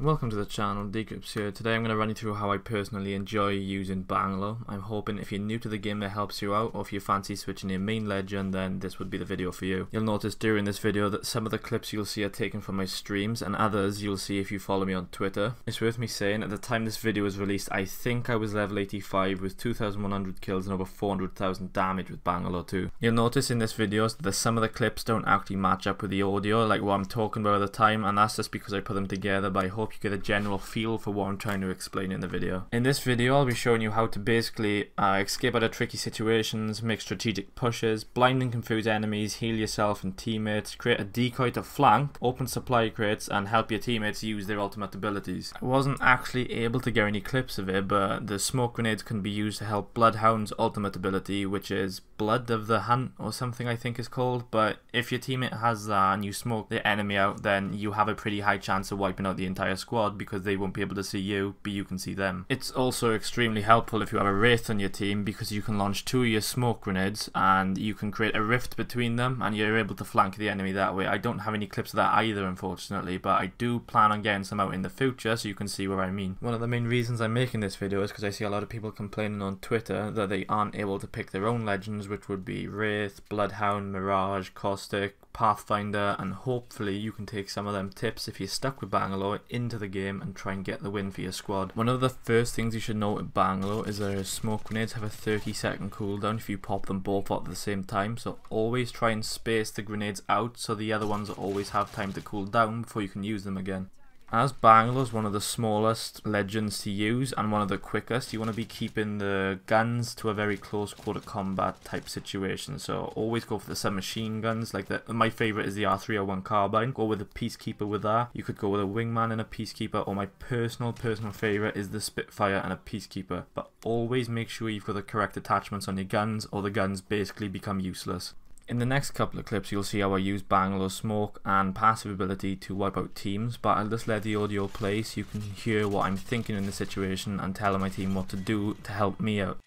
Welcome to the channel, Dxcrypts here. Today I'm going to run you through how I personally enjoy using Bangalore. I'm hoping if you're new to the game that helps you out, or if you fancy switching your main legend, then this would be the video for you. You'll notice during this video that some of the clips you'll see are taken from my streams, and others you'll see if you follow me on Twitter. It's worth me saying, at the time this video was released, I think I was level 85 with 2,100 kills and over 400,000 damage with Bangalore 2. You'll notice in this video that some of the clips don't actually match up with the audio, like what I'm talking about at the time, and that's just because I put them together, I hope you get a general feel for what I'm trying to explain in the video. In this video I'll be showing you how to basically uh, escape out of tricky situations, make strategic pushes, blind and confuse enemies, heal yourself and teammates, create a decoy to flank, open supply crates and help your teammates use their ultimate abilities. I wasn't actually able to get any clips of it but the smoke grenades can be used to help Bloodhound's ultimate ability which is Blood of the Hunt or something I think is called but if your teammate has that and you smoke the enemy out then you have a pretty high chance of wiping out the entire squad because they won't be able to see you, but you can see them. It's also extremely helpful if you have a Wraith on your team because you can launch two of your smoke grenades and you can create a rift between them and you're able to flank the enemy that way. I don't have any clips of that either unfortunately, but I do plan on getting some out in the future so you can see what I mean. One of the main reasons I'm making this video is because I see a lot of people complaining on Twitter that they aren't able to pick their own legends which would be Wraith, Bloodhound, Mirage, Caustic, Pathfinder, and hopefully you can take some of them tips if you're stuck with Bangalore into the game and try and get the win for your squad. One of the first things you should note with Bangalore is that smoke grenades have a 30 second cooldown if you pop them both at the same time, so always try and space the grenades out so the other ones always have time to cool down before you can use them again. As Bangalore is one of the smallest legends to use and one of the quickest, you want to be keeping the guns to a very close quarter combat type situation. So always go for the submachine guns. Like the, my favorite is the R301 carbine. Go with a Peacekeeper with that. You could go with a Wingman and a Peacekeeper, or my personal personal favorite is the Spitfire and a Peacekeeper. But always make sure you've got the correct attachments on your guns, or the guns basically become useless. In the next couple of clips you'll see how I use Bangalore Smoke and passive ability to wipe out teams but I'll just let the audio play so you can hear what I'm thinking in the situation and tell my team what to do to help me out.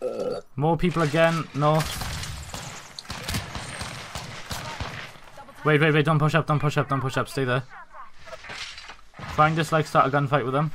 Uh. More people again, no. Wait, wait, wait, don't push up, don't push up, don't push up, stay there. Try and just like start a gunfight with them.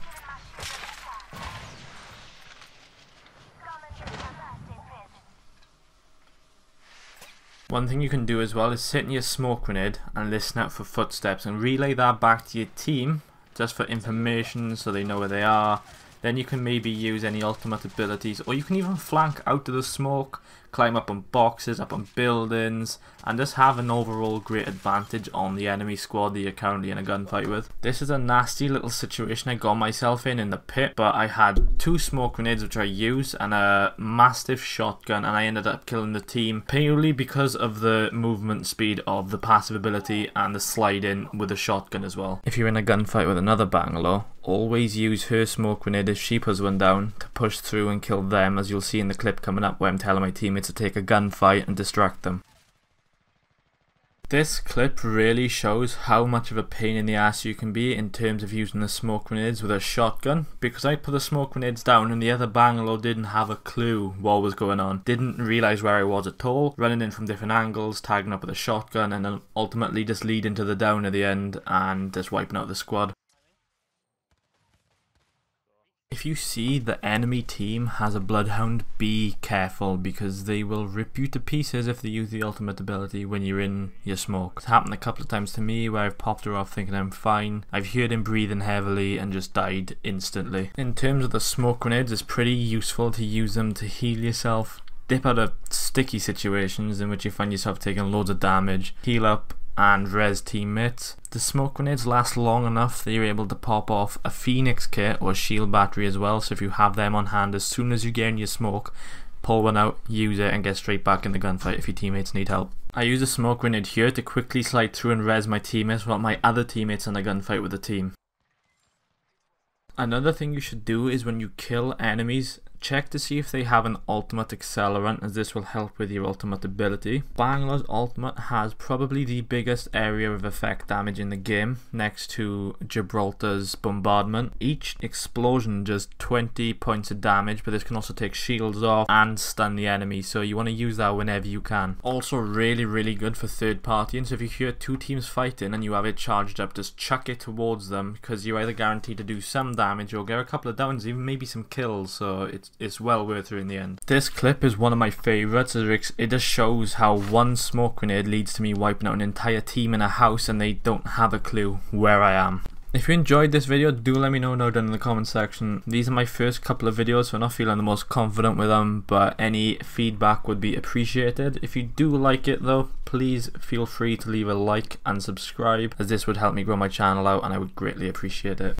One thing you can do as well is sit in your smoke grenade and listen out for footsteps and relay that back to your team just for information so they know where they are. Then you can maybe use any ultimate abilities or you can even flank out of the smoke climb up on boxes, up on buildings, and just have an overall great advantage on the enemy squad that you're currently in a gunfight with. This is a nasty little situation I got myself in in the pit, but I had two smoke grenades which I used and a massive shotgun, and I ended up killing the team purely because of the movement speed of the passive ability and the sliding with the shotgun as well. If you're in a gunfight with another Bangalore, always use her smoke grenade if she puts one down to push through and kill them as you'll see in the clip coming up where I'm telling my teammates to take a gunfight and distract them. This clip really shows how much of a pain in the ass you can be in terms of using the smoke grenades with a shotgun because I put the smoke grenades down and the other Bangalore didn't have a clue what was going on, didn't realise where I was at all, running in from different angles, tagging up with a shotgun and then ultimately just leading to the down at the end and just wiping out the squad. If you see the enemy team has a Bloodhound, be careful because they will rip you to pieces if they use the ultimate ability when you're in your smoke. It's happened a couple of times to me where I've popped her off thinking I'm fine. I've heard him breathing heavily and just died instantly. In terms of the smoke grenades, it's pretty useful to use them to heal yourself dip out of sticky situations in which you find yourself taking loads of damage, heal up and res teammates. The smoke grenades last long enough that you're able to pop off a phoenix kit or shield battery as well so if you have them on hand as soon as you get in your smoke pull one out, use it and get straight back in the gunfight if your teammates need help. I use a smoke grenade here to quickly slide through and res my teammates while my other teammates are in a gunfight with the team. Another thing you should do is when you kill enemies check to see if they have an ultimate accelerant as this will help with your ultimate ability. Bangla's ultimate has probably the biggest area of effect damage in the game next to Gibraltar's bombardment. Each explosion does 20 points of damage but this can also take shields off and stun the enemy so you want to use that whenever you can. Also really really good for third party and so if you hear two teams fighting and you have it charged up just chuck it towards them because you're either guaranteed to do some damage or get a couple of downs even maybe some kills so it's, it's well worth it in the end. This clip is one of my favourites it just shows how one smoke grenade leads to me wiping out an entire team in a house and they don't have a clue where I am. If you enjoyed this video, do let me know down in the comment section. These are my first couple of videos, so I'm not feeling the most confident with them, but any feedback would be appreciated. If you do like it though, please feel free to leave a like and subscribe, as this would help me grow my channel out and I would greatly appreciate it.